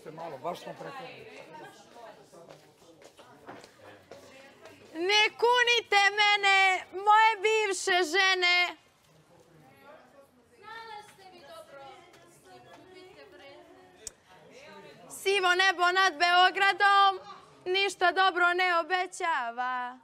ste malo, baš smo prekrali. Ne kunite mene, moje bivše žene. Sivo nebo nad Beogradom ništa dobro ne obećava.